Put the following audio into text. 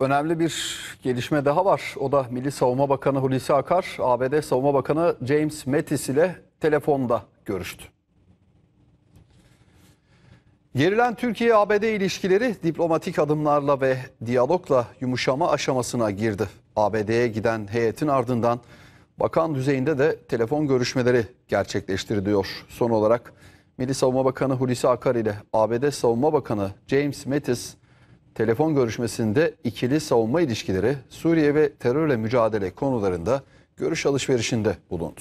Önemli bir gelişme daha var. O da Milli Savunma Bakanı Hulusi Akar, ABD Savunma Bakanı James Mattis ile telefonda görüştü. Gerilen Türkiye-ABD ilişkileri diplomatik adımlarla ve diyalogla yumuşama aşamasına girdi. ABD'ye giden heyetin ardından bakan düzeyinde de telefon görüşmeleri gerçekleştiriliyor. Son olarak Milli Savunma Bakanı Hulusi Akar ile ABD Savunma Bakanı James Mattis telefon görüşmesinde ikili savunma ilişkileri, Suriye ve terörle mücadele konularında görüş alışverişinde bulundu.